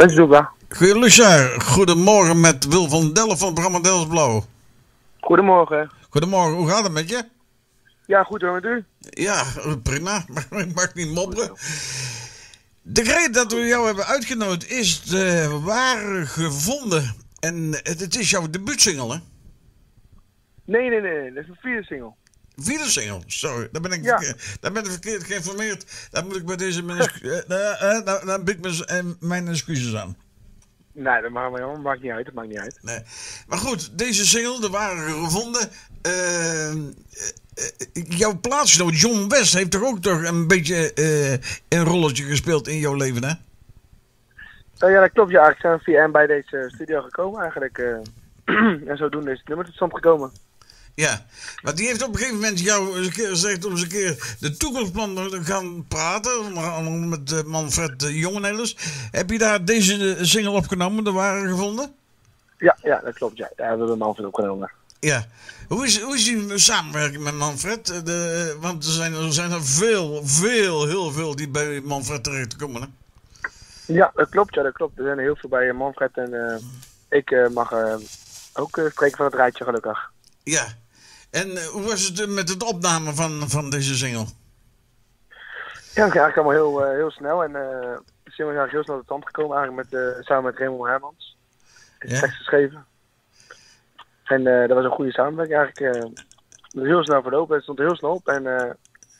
Met Zuba. Lucien, goedemorgen met Wil van Dellen van het programma Dels Blauw. Goedemorgen. Goedemorgen, hoe gaat het met je? Ja, goed hoor met u. Ja, prima, maar ik mag niet mopperen. De reden dat we jou hebben uitgenodigd is de ware gevonden. En het, het is jouw debuutsingle, hè? Nee, nee, nee, dat is een vierde single. Vierde single, sorry. Daar ben ik, Ja. daar ben ik verkeerd geïnformeerd. Daar moet ik bij deze daar, daar bied ik mijn, mijn excuses aan. Nee, dat maakt, dat maakt niet uit, dat maakt niet uit. Nee. Maar goed, deze single, de ware gevonden. eh, jouw plaatsgenoot John West heeft toch ook toch een beetje eh, een rolletje gespeeld in jouw leven, hè? Eh, ja, dat klopt. Ja, zijn we via hem bij deze studio gekomen eigenlijk. en zodoende is het nummer tot stand gekomen. Ja, maar die heeft op een gegeven moment jou eens een keer gezegd om eens een keer de toekomstplannen te gaan praten. Met eh, Manfred Jongenellers. Heb je daar deze eh, single opgenomen, de ware gevonden? Ja, ja, dat klopt. Ja. Daar hebben we een man van opgenomen. Ja. Hoe is, hoe is die samenwerking met Manfred? Eh, De, want er zijn, er zijn er veel, veel, heel veel die bij Manfred terechtkomen. Hè? Ja, dat klopt. Ja, dat klopt. Er zijn er heel veel bij Manfred en ik mag ook spreken van het rijtje gelukkig. Ja. En eh, hoe was het eh, met het opnemen van, van deze single? Ja, het ging eigenlijk allemaal heel, eh, heel snel. En de single is eigenlijk heel snel tot stand gekomen eigenlijk met, samen met Raymond Hermans. Heeft Ja. tekst geschreven. En dat was een goede samenwerking eigenlijk. heel snel verlopen. Het stond heel snel op. En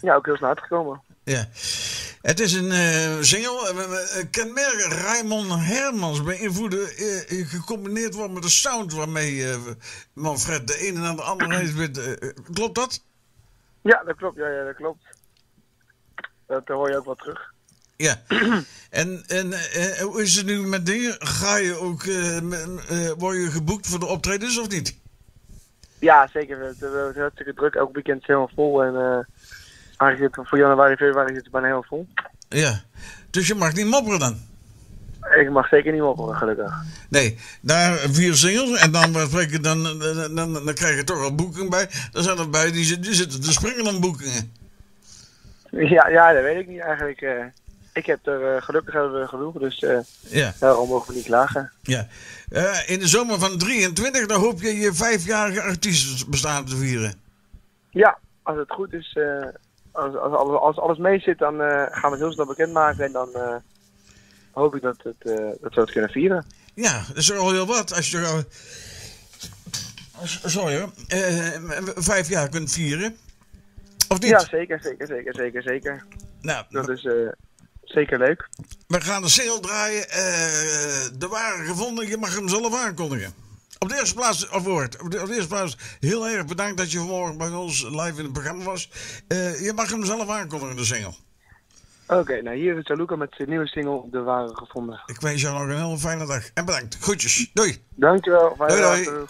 ja, ook heel snel uitgekomen. Ja. Het is een eh, single. eh, we- Kenmerk Raymond Hermans beïnvloeden eh, eh, gecombineerd wordt met de sound waarmee eh, Manfred de ene en de andere heeft. met, eh, eh, klopt dat? Ja, dat klopt. Ja, ja dat klopt. Dat eh, hoor je ook wel terug. Ja. En, en eh, hoe is het nu met dingen? Ga je ook, eh, eh, word je geboekt voor de optredens of niet? Ja, zeker. Het het- het is hartstikke druk. Elk weekend is helemaal vol. En zit, voor januari, februari zit het bijna helemaal vol. Ja. Dus je mag niet mopperen dan? Ik mag zeker niet mopperen, gelukkig. Nee, daar vier singles en dan, dan, dan, dan, dan krijg je toch al boeking bij. Dan zijn er bij die, die zitten te springen aan boekingen. Ja, ja, dat weet ik niet eigenlijk. eh. ik heb er eh, gelukkig hebben we genoeg. Dus eh, Ja, daarom mogen we niet klagen. ja. In de zomer van 23, dan hoop je je vijfjarige artiestenbestaan te vieren. Ja, als het goed is, als, als, als, als alles mee zit, dan eh, gaan we het heel snel bekendmaken. En dan eh, hoop ik dat, het, eh, dat we het kunnen vieren. Ja, dat is al heel wat. Als je er al- sorry hoor, vijf jaar kunt vieren. Of niet? Ja, zeker, zeker, zeker, zeker, zeker. Nou, Dat is zeker leuk. we gaan de single draaien. de ware gevonden, je mag hem zelf aankondigen. Op de eerste plaats, of woord, op de, op de eerste plaats, heel erg bedankt dat je vanmorgen bij ons live in het programma was. Eh, je mag hem zelf aankondigen, de single. Oké, nou hier is Jaluka met zijn nieuwe single De Ware Gevonden. Ik wens jou nog een hele fijne dag. En bedankt. Groetjes. Doei. Dankjewel. fijne doei. doei.